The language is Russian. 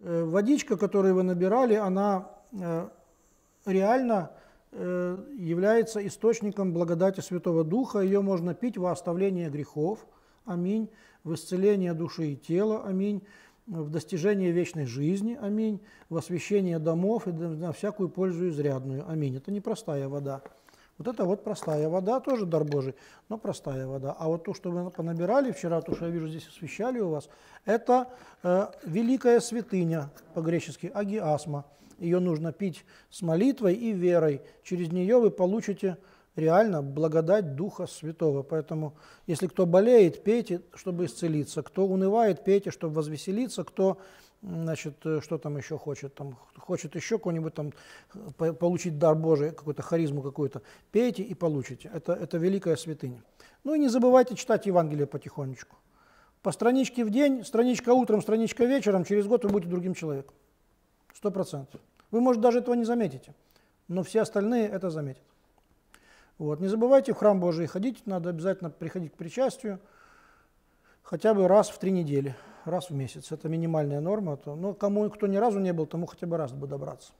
Э, водичка, которую вы набирали, она э, реально э, является источником благодати Святого Духа. Ее можно пить во оставление грехов, аминь, в исцеление души и тела, аминь, в достижение вечной жизни, аминь, в освящение домов и на всякую пользу изрядную, аминь. Это непростая вода. Вот это вот простая вода, тоже дар Божий, но простая вода. А вот то, что вы понабирали вчера, то, что я вижу здесь освещали у вас, это э, великая святыня, по-гречески, агиасма. Ее нужно пить с молитвой и верой. Через нее вы получите реально благодать Духа Святого. Поэтому, если кто болеет, пейте, чтобы исцелиться. Кто унывает, пейте, чтобы возвеселиться. Кто значит, э, что там еще хочет, там, хочет еще какой-нибудь там получить дар Божий, какую-то харизму какую-то, пейте и получите. Это, это великая святыня. Ну и не забывайте читать Евангелие потихонечку. По страничке в день, страничка утром, страничка вечером, через год вы будете другим человеком. Сто процентов. Вы, может, даже этого не заметите, но все остальные это заметят. Вот. Не забывайте в храм Божий ходить, надо обязательно приходить к причастию хотя бы раз в три недели раз в месяц. Это минимальная норма. Но кому, кто ни разу не был, тому хотя бы раз бы добраться.